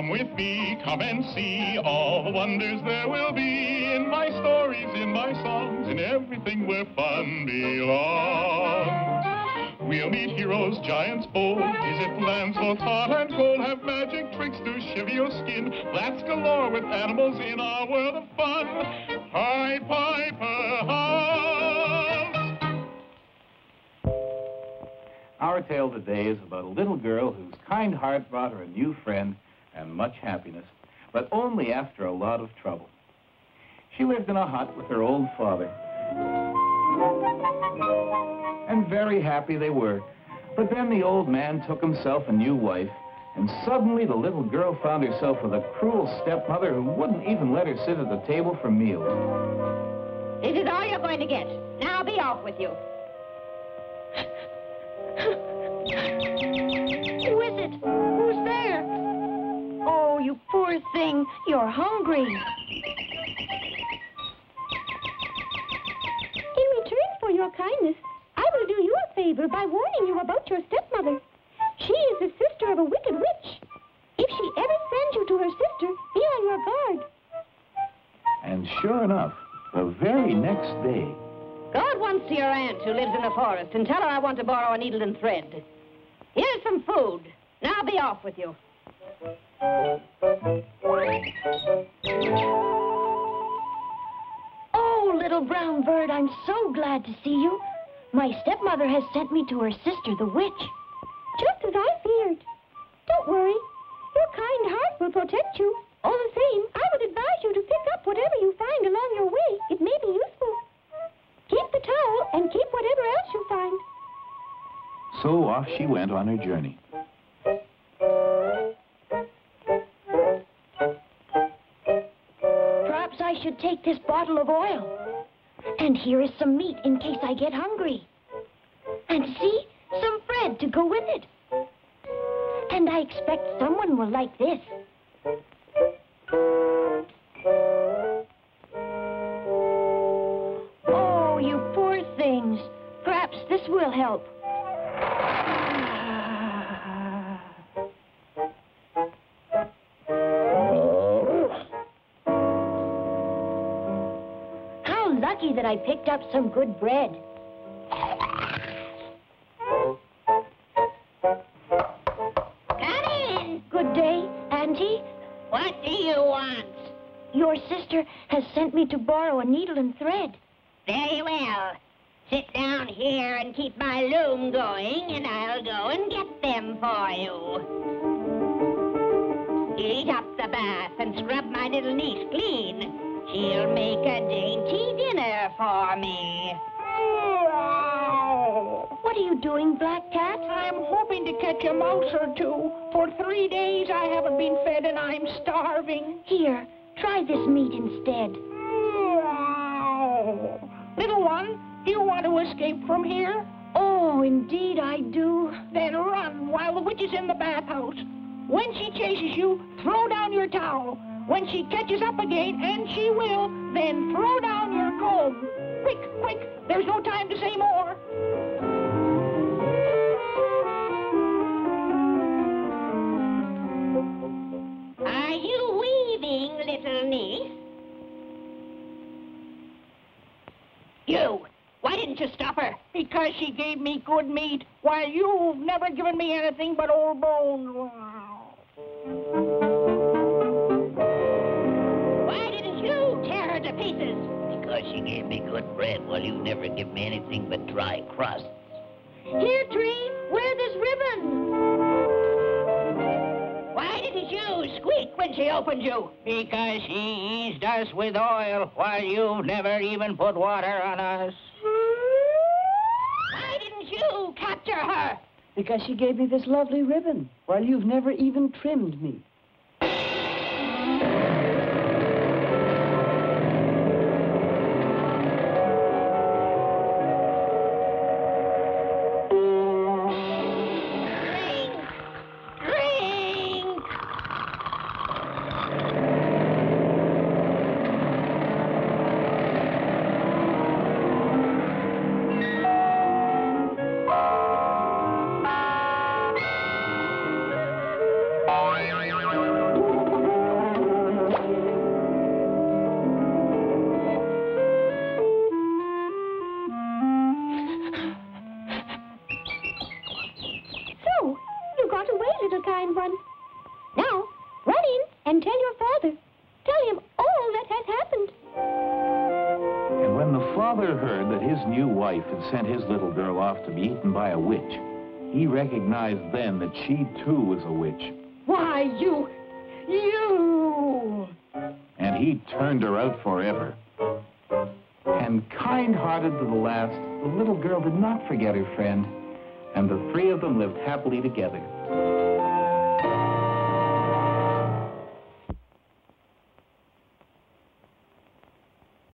Come with me, come and see all the wonders there will be in my stories, in my songs, in everything where fun belongs. We'll meet heroes, giants bold, visit lands both hot and cold, have magic tricks to shiver your skin, flats galore with animals in our world of fun. Pied Piper House. Our tale today is about a little girl whose kind heart brought her a new friend and much happiness, but only after a lot of trouble. She lived in a hut with her old father. And very happy they were. But then the old man took himself a new wife, and suddenly the little girl found herself with a cruel stepmother who wouldn't even let her sit at the table for meals. This is all you're going to get? Now be off with you. You thing. You're hungry. In return for your kindness, I will do you a favor by warning you about your stepmother. She is the sister of a wicked witch. If she ever sends you to her sister, be on your guard. And sure enough, the very next day, Go at once to your aunt who lives in the forest and tell her I want to borrow a needle and thread. Here's some food. Now be off with you. Oh, little brown bird, I'm so glad to see you. My stepmother has sent me to her sister, the witch. Just as I feared. Don't worry. Your kind heart will protect you. All the same, I would advise you to pick up whatever you find along your way. It may be useful. Keep the towel and keep whatever else you find. so off she went on her journey. Take this bottle of oil. And here is some meat in case I get hungry. And see, some bread to go with it. And I expect someone will like this. Oh, you poor things. Perhaps this will help. Lucky that I picked up some good bread. Come in. Good day, Auntie. What do you want? Your sister has sent me to borrow a needle and thread. Very well. Sit down here and keep my loom going, and I'll go and get them for you. Heat up the bath and scrub my little niece clean. She'll make a dainty for me. What are you doing, Black Cat? I'm hoping to catch a mouse or two. For three days I haven't been fed and I'm starving. Here, try this meat instead. Little one, do you want to escape from here? Oh, indeed I do. Then run while the witch is in the bathhouse. When she chases you, throw down your towel. When she catches up again, and she will, then throw down your comb. Quick, quick, there's no time to say more. Are you weaving, little niece? You! Why didn't you stop her? Because she gave me good meat, while you've never given me anything but old bones. Gave bread while you never give me anything but dry crusts. Here, Tree, wear this ribbon. Why didn't you squeak when she opened you? Because she eased us with oil, while you've never even put water on us. Why didn't you capture her? Because she gave me this lovely ribbon, while you've never even trimmed me. Tell him all that has happened. And when the father heard that his new wife had sent his little girl off to be eaten by a witch, he recognized then that she, too, was a witch. Why, you... you... And he turned her out forever. And kind-hearted to the last, the little girl did not forget her friend, and the three of them lived happily together.